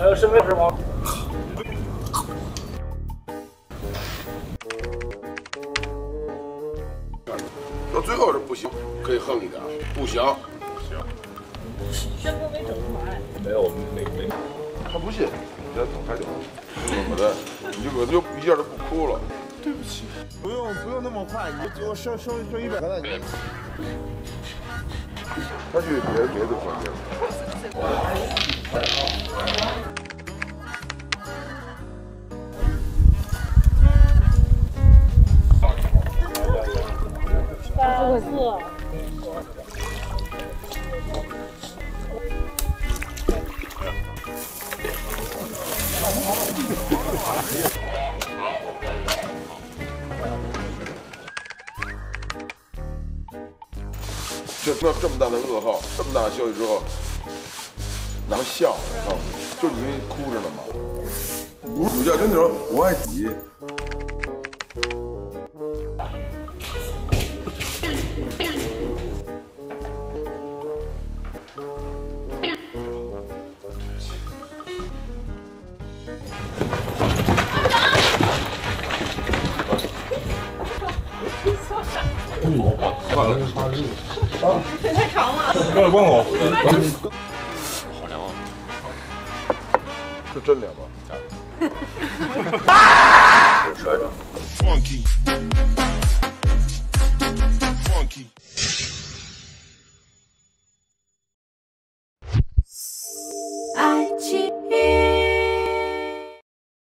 还有身份证吗？到最后是不行，可以横一点，不行。宣布没整出来。没有，没没。他不信，你再走开就好。怎么的？你就就一下就不哭了。对不起，不用不用那么快，你就给我收收收一百。他去别别的房间。三四。这这这么大的噩耗，这么大的消息之后，然后笑，告诉你，就是因为哭着呢嘛。主教真的说我爱你。这太长了。过来帮我。是真凉吗？Funky. Funky.